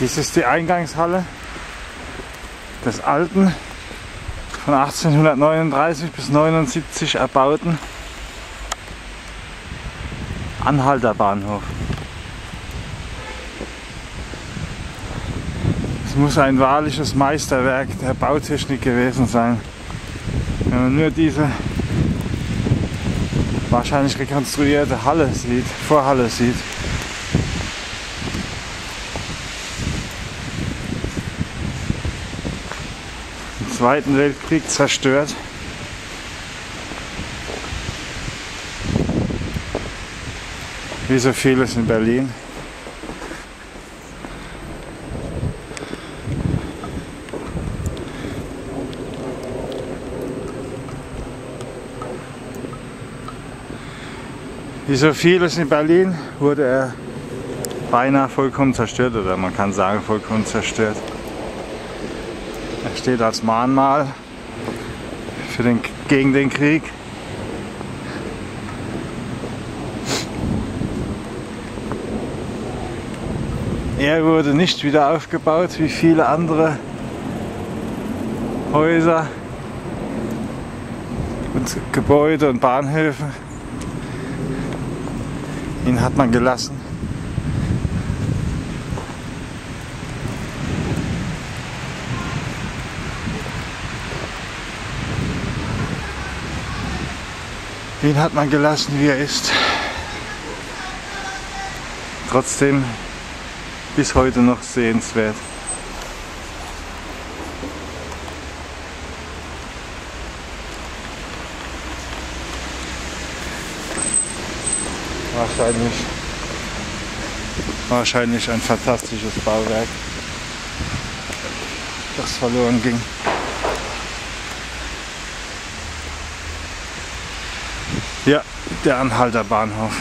Dies ist die Eingangshalle des alten, von 1839 bis 1979 erbauten Anhalter Bahnhof. Es muss ein wahrliches Meisterwerk der Bautechnik gewesen sein. Wenn man nur diese wahrscheinlich rekonstruierte Halle sieht, Vorhalle sieht. Zweiten Weltkrieg zerstört. Wie so vieles in Berlin. Wie so vieles in Berlin wurde er beinahe vollkommen zerstört oder man kann sagen vollkommen zerstört. Er steht als Mahnmal für den, gegen den Krieg. Er wurde nicht wieder aufgebaut wie viele andere Häuser und Gebäude und Bahnhöfe. Ihn hat man gelassen. Ihn hat man gelassen, wie er ist. Trotzdem bis heute noch sehenswert. Wahrscheinlich, wahrscheinlich ein fantastisches Bauwerk, das verloren ging. Ja, der Anhalter Bahnhof.